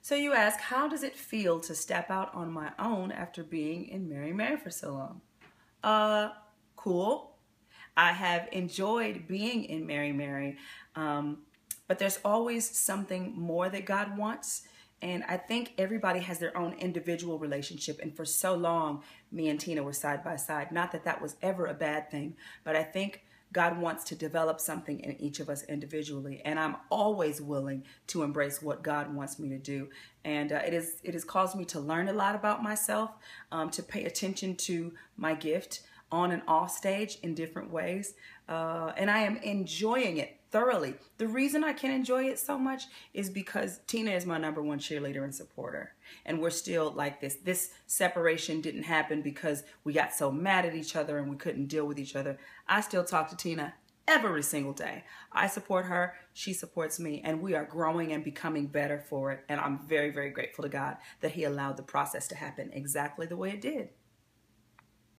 So you ask, how does it feel to step out on my own after being in Mary Mary for so long? Uh, cool. I have enjoyed being in Mary Mary, um, but there's always something more that God wants. And I think everybody has their own individual relationship. And for so long, me and Tina were side by side. Not that that was ever a bad thing, but I think God wants to develop something in each of us individually, and I'm always willing to embrace what God wants me to do. And uh, it is it has caused me to learn a lot about myself, um, to pay attention to my gift on and off stage in different ways, uh, and I am enjoying it thoroughly. The reason I can enjoy it so much is because Tina is my number one cheerleader and supporter. And we're still like this. This separation didn't happen because we got so mad at each other and we couldn't deal with each other. I still talk to Tina every single day. I support her, she supports me, and we are growing and becoming better for it. And I'm very, very grateful to God that He allowed the process to happen exactly the way it did.